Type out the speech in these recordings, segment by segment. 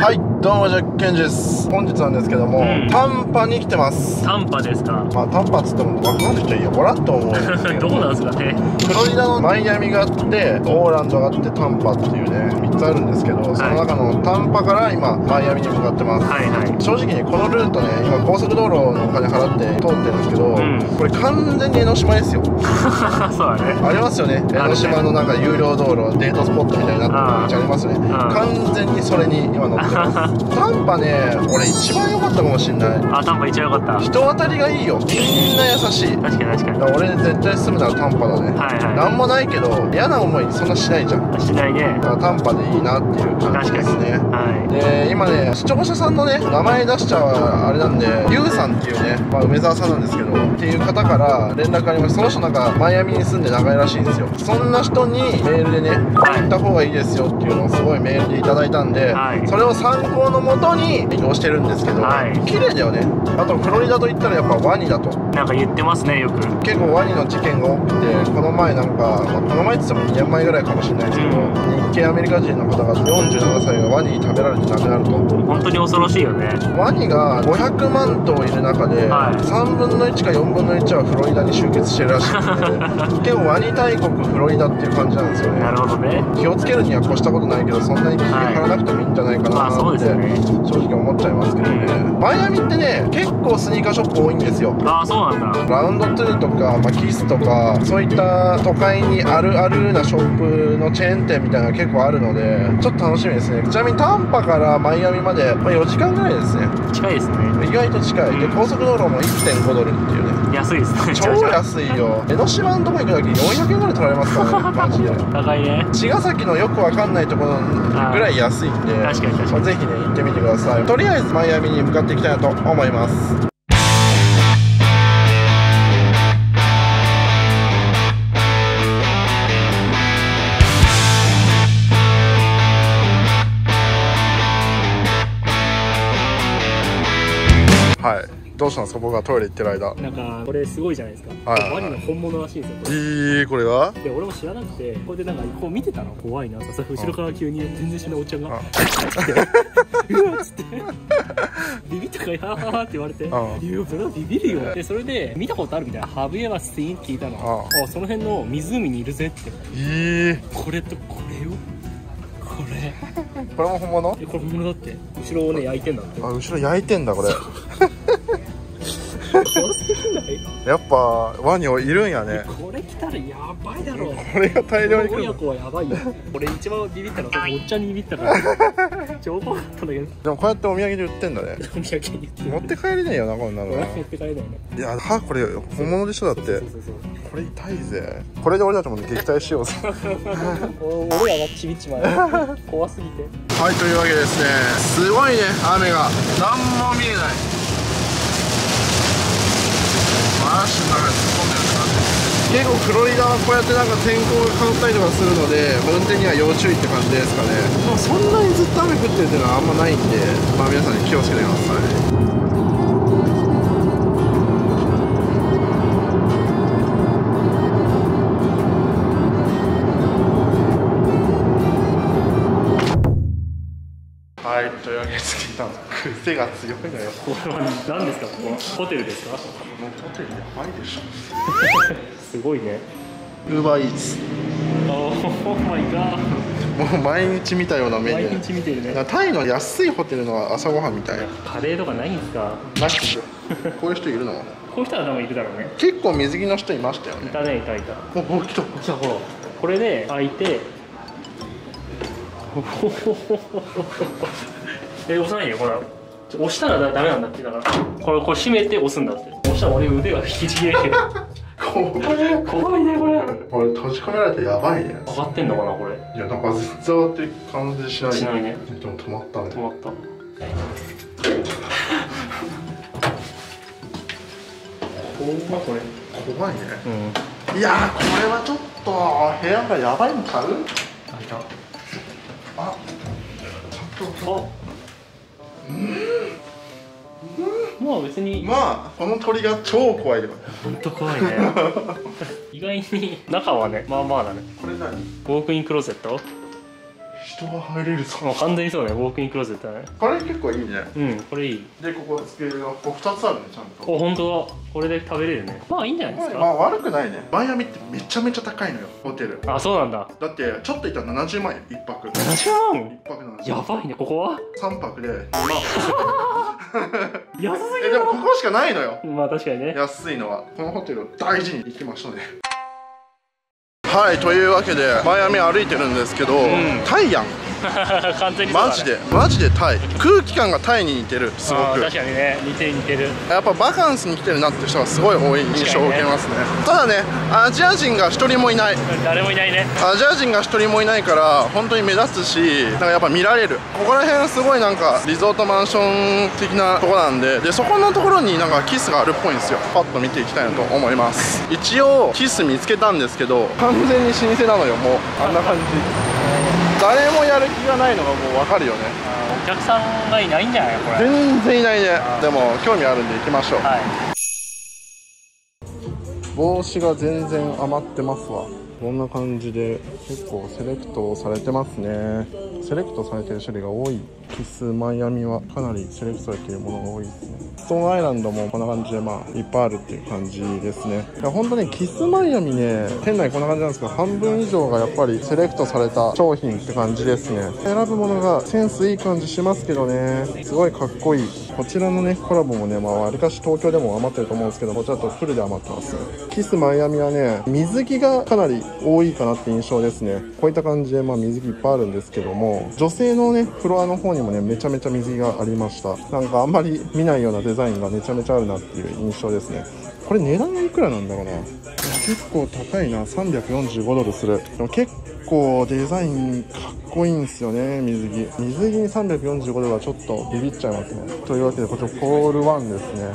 はいどうもじゃケンジです。本日なんですけども、うん。タンパに来てます。短波ですか。まあタンパっつっても分かんない人いやおらんと思うんですけどどこなんですかね。フロリダのマイアミがあってオーランドがあってタンパっていうね3つあるんですけど、その中のタンパから今マイアミに向かってます、はいはい。正直ねこのルートね今高速道路のお金払って通ってるんですけど、ん。これ完全に江ノ島ですよ。そうだね。ありますよね。江ノ島のなんか有料道路デートスポットみたいになってる道ありますよね。ん。完全にそれに今乗ってますタンパね俺一番良かったかもしんない。あ短波一番良かった。人当たりがいいよ。みんな優しい。確かに確かに。俺絶対住むならタンパだね、はいはい。なんもないけど嫌な思いそんなしないじゃん。だしないね。からタンパでいいなっていう感じですね。はい。で今ね視聴者さんのね名前出しちゃあれなんでゆうさんっていうね、まあ、梅沢さんなんですけどっていう方から連絡ありましたその人なんかマイアミに住んで長いらしいんですよ。そんな人にメールでねはい。行った方がいいですよっていうのをすごいメールでいただいたんで、はい。それを参考のもとに移動してるんですけど、はい。綺麗だよね。あとフロリダといったらやっぱワニだと。なんか言ってますねよく。結構ワニの事件が多くてこの前なんか、まあこの前って言っても2年前ぐらいかもしれないですけど、うん。日系アメリカ人の方が47歳がワニに食べられて亡くなると。本当に恐ろしいよね。ワニが500万頭いる中で、はい。3分の1か4分の1はフロリダに集結してるらしくて結構ワニ大国フロリダっていう感じなんですよね。なるほどね。気をつけるには越したことないけどそんなに気張らなくてもいいんじゃないかまあそうですよね。正直思っちゃいますけどね。マイアミってね結構スニーカーショップ多いんですよ。ああそうなんだ。ラウンドトゥーとか、まあ、キスとかそういった都会にあるあるなショップのチェーン店みたいなのが結構あるのでちょっと楽しみですね。ちなみにタンパからマイアミまで、まあ、4時間ぐらいですね。近いですね。意外と近い。で高速道路も1.5ドルっていうね安いですね。超安いよ。江ノ島のとこ行くだけ400円ぐらい取られますからね マジで。高いね。茅ヶ崎のよくわかんないところぐらい安いんで確かに確かに。まあぜひね行ってみてください。とりあえずマイアミに向かっていきたいなと思います。はいどうしたんですか僕がトイレ行ってる間。なんかこれすごいじゃないですか、はいはいはい。ワニの本物らしいんですよ。こえれー、これは？で俺も知らなくてこれでなんかこう見てたの。怖いな。とさ後ろから急に全然知らないおっちゃんがあ「ってうわっつってビビったかやーって言われて「いあやそれはビビるよ」でそれで見たことあるみたいな「Have you ever seen?」って聞いたの。ああその辺の湖にいるぜって。えー、これとこれよこれ。これも本物？えこれ本物だって。後ろをね焼いてんだって。あ後ろ焼いてんだこれ怖すぎないやっぱワニいるんやね。これ来たらやばいだろ。これが大量に来る。親子はやばいよ。俺一番ビビったの はおっちゃんにビビったから超怖かったんだけど。でもこうやってお土産で売ってんだね。お土産に持って帰れねえよなこんなの。持って帰れないね。いやはこれ本物でしょだって。これ痛いぜこれで俺たちも撃退しようぜお俺らがちびっちまう怖すぎてはいというわけでですねすごいね雨が何も見えない嵐の中に突っ込んでる感じ結構フロリダはこうやってなんか天候が変わったりとかするので運転には要注意って感じですかね。まあそんなにずっと雨降ってるっていうのはあんまないんでまあ皆さんに気をつけてください。癖が強いのよ。これは何ですか？ここはホテルですか？もうホテルやばいでしょ。すごいねウーバーイーツ。おーマイガーもう毎日見たようなメニュ毎ー。日見てるねタイの安いホテルの朝ごはんみたいな。カレーとかないんですかなくてこういう人いるのこういう人は多分いるだろうね結構水着の人いましたよね。いたねいたいたお、お、来た。じゃあほらこれで開いてえ押さないでよほら押したらだダメなんだってだからこれこれ閉めて押すんだって押したら俺腕が引きちぎれて怖い。怖いねこれこれ閉じ込められてやばいね。上がってんのかなこれいや、なんか全然上がってる感じしない。しないね。でも止まったね止。まった怖これ怖いね。うんいやー、これはちょっと部屋がやばいんちゃう開いたあ、ちょっと。あまあ別に。まあこの鳥が超怖いよ本当怖いね。意外に中はねまあまあだね。これ何？ウォークインクローゼット？人が入れるぞもう完全にそうね。ウォークインクローゼットだね。これ結構いいね。うんこれいい。でここ机がここ2つあるねちゃんと。お本当だ。これで食べれるね。まあいいんじゃないですか、まあ悪くないね。マイアミってめちゃめちゃ高いのよホテル。あそうなんだ。だってちょっといったら70万円1泊。70万？1泊なんですやばいねここは？3泊で。安すぎえるでもここしかないのよ。まあ確かにね。安いのは。このホテルを大事に行きましょうねはいというわけでマイアミ歩いてるんですけど、ん。タイやん 完全にマジで。マジでタイ。空気感がタイに似てる。すごく。確かにね。似てる似てる。やっぱバカンスに来てるなって人がすごい多い印象を受けますね。ただねアジア人が一人もいない。誰もいないね。アジア人が一人もいないから本当に目立つしなんかやっぱ見られる。ここら辺すごいなんかリゾートマンション的なとこなんででそこのところになんかキスがあるっぽいんですよ。パッと見ていきたいなと思います。一応キス見つけたんですけど完全に老舗なのよもう。あんな感じ誰もやる気がないのがもうわかるよね。お客さんがいないんじゃないこれ。全然いないね。でも興味あるんで行きましょう。はい。帽子が全然余ってますわ。こんな感じで結構セレクトされてますね。セレクトされてる種類が多いキスマイアミはかなりセレクトされているものが多いですね。ストーンアイランドもこんな感じでまあいっぱいあるっていう感じですね。いや本当にキスマイアミね店内こんな感じなんですけど半分以上がやっぱりセレクトされた商品って感じですね。選ぶものがセンスいい感じしますけどね。すごいかっこいいこちらのねコラボもねまあわりかし東京でも余ってると思うんですけどこちらとフルで余ってますキスマイアミはね水着がかなり多いかなって印象ですね。こういった感じでまあ水着いっぱいあるんですけども女性のねフロアの方にもねめちゃめちゃ水着がありました。なんかあんまり見ないようなデザインがめちゃめちゃあるなっていう印象ですね。これ値段はいくらなんだろうな。結構高いな。345ドルする。でも結構デザインかっこいいんですよね水着。水着に345ドルはちょっとビビっちゃいますね。というわけでこちらポール1ですね。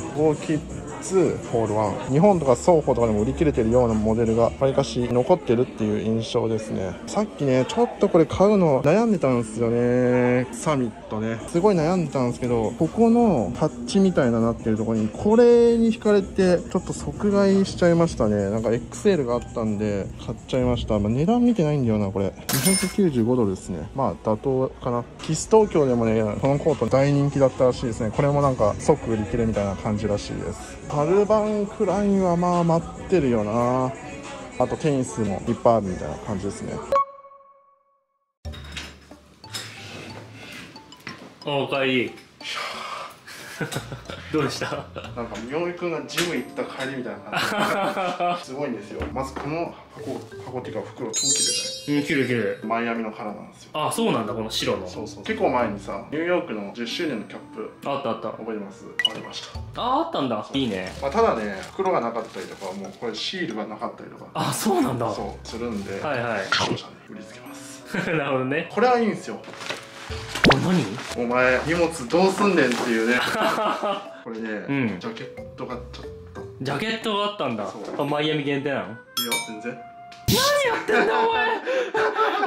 ゴーキッズホール1日本とか双方とかでも売り切れてるようなモデルがわりかし残ってるっていう印象ですね。さっきねちょっとこれ買うの悩んでたんですよね。サミットね。すごい悩んでたんですけどここのタッチみたいななってるところにこれに惹かれてちょっと即買いしちゃいましたね。なんか XL があったんで買っちゃいました、まあ、値段見てないんだよなこれ。295ドルですね。まあ妥当かな。キス東京でもねこのコート大人気だったらしいですね。これもなんか即売り切れみたいな感じらしいです。カルバンクラインはまあ待ってるよな。あとテニスもいっぱいあるみたいな感じですね。おかえり。どうでした？なんかみおみくんがジム行った帰りみたいな感じすごいんですよ。まずこの箱箱っていうか袋超綺麗うんきれいきれいだねマイアミのカラーなんですよ。あそうなんだこの白の。そうそう結構前にさニューヨークの10周年のキャップあったあった。覚えてます？ありました。ああったんだ。いいね。まあ、ただね袋がなかったりとかもうこれシールがなかったりとか。あそうなんだ。はそうするんで、いはい。商社に売りつけます。なるほどね。これはいいんですよ。これ何？お前荷物どうすんねんっていうね。これね、うん。ジャケットがちょっと。いジャケットがあったんだ。マイアミ限定なの？いよ全然何やってんだお前。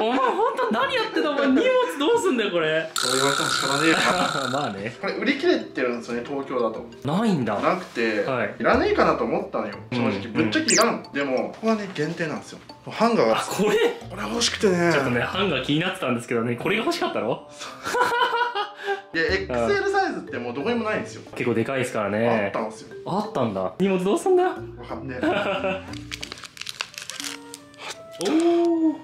お前本当何やってんだお前。荷物どうすんだよこれ。そう言われても仕方ねえか まあね。これ売り切れてるんですよね東京だと。ないんだ。なくて、はいい、らねえかなと思ったのよ。正直、うん。ぶっちゃけいらん、でもここはね限定なんですよ。ハンガーがあこれ？これ欲しくてね。ちょっとねハンガー気になってたんですけどね。これが欲しかったの？いや XL サイズってもうどこにもないんですよ、結構でかいですからあっねたんですよ。あったんだ。荷物どうすんだ？よわかんねえ おおこ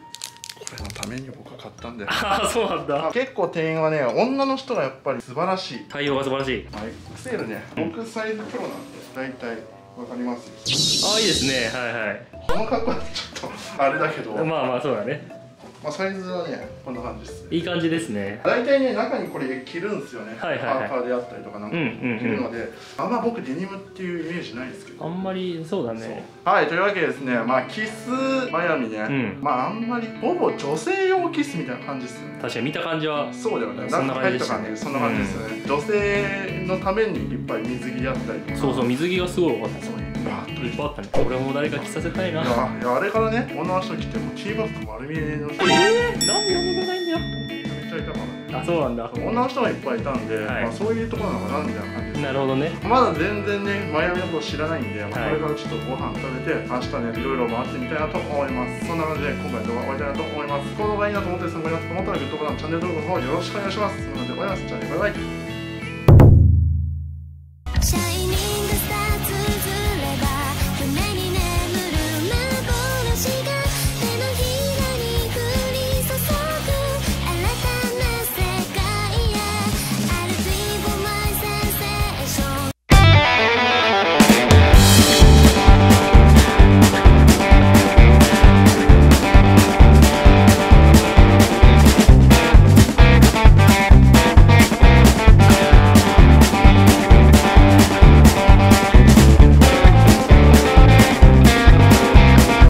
れのために僕は買ったんでああそうなんだ。結構店員はね女の人がやっぱり素晴らしい、対応が素晴らしい。まあ、XL ね僕サイズプロなんで大体わかりますよ。ああいいですね。はいはい。この格好はちょっとあれだけど、ままあまあそうだねあ、サイズはねこんな感じです。いい感じですね。大体ね中にこれ着るんですよね、はいはいはい。パーカーであったりとかなんかうんうんうん。着るので、あんま僕デニムっていうイメージないですけど。あんまりそうだね。はいというわけでですねまあキスマイアミね、うん。まああんまりほぼ女性用キスみたいな感じですよね。確かに見た感じはそうだよね。そんな感じでしたね。そんな感じですよね、女性のためにいっぱい水着やったりとか。そうそう水着がすごい多かったそういっぱいあっぱいあったね。俺も誰か着させたいな。いやいやあれからね女の人来てもティーバッグ丸見えの人えー、なんで呼んでくれないんだよ。ゃめちゃちゃいたかなあそうなんだ。女の人がいっぱいいたんで、はい。まあ、そういうところなのかなみたいな感じなるほどね。まだ全然ねマイアミのこと知らないんで、まあ、はいこれからちょっとご飯食べて明日ねいろいろ回ってみたいなと思います。そんな感じで今回の動画終わりたいなと思います。この動画いいなと思って参考になったと思ったらグッドボタンチャンネル登録の方よろしくお願いします。そんなので終わります。じゃあねバイバイ